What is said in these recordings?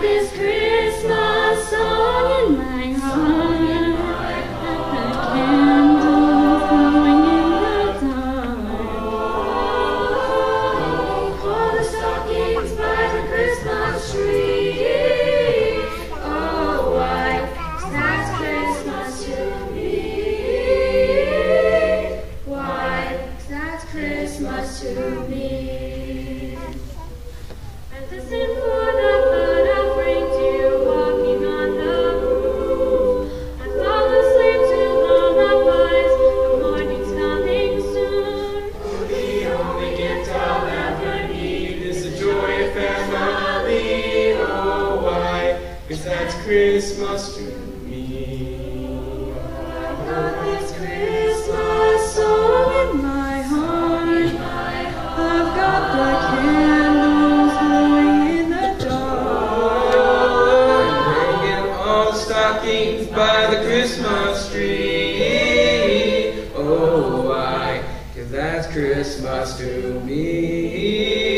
this Christmas. Christmas to me. It's Christmas all in my heart. In my heart. I've got the candles glowing in the dark. I'm hanging all the stockings by the Christmas tree. Oh, why? Cause that's Christmas to me.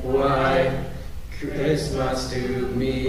Why? Christmas to me.